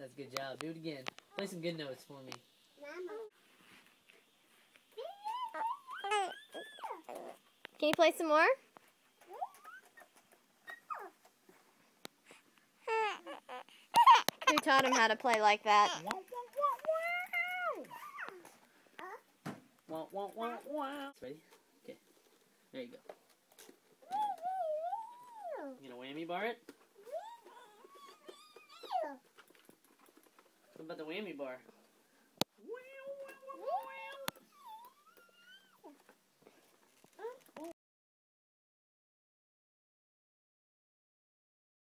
That's a good job. Do it again. Play some good notes for me. Can you play some more? Who taught him how to play like that? Wah, wah, wah, wah. Ready? Okay. There you go. You gonna whammy bar it? About the whammy bar?